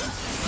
Yeah.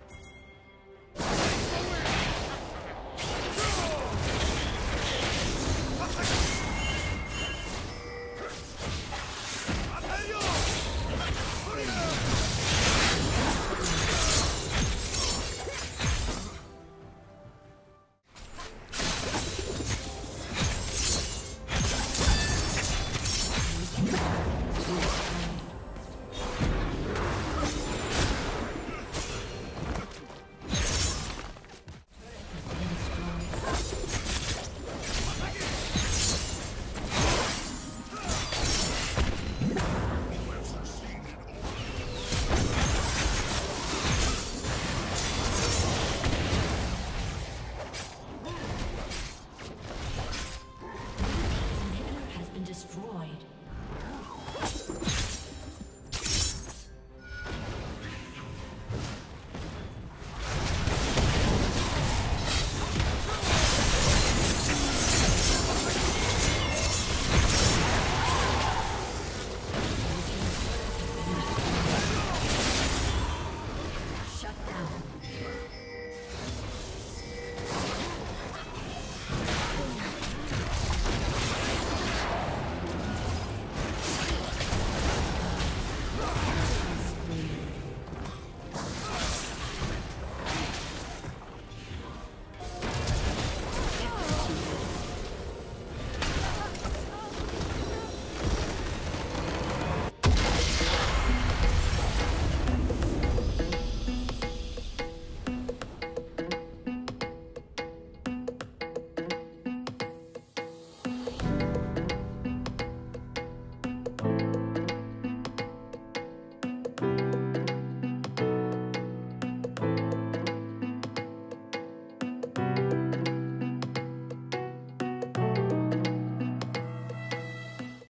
destroyed.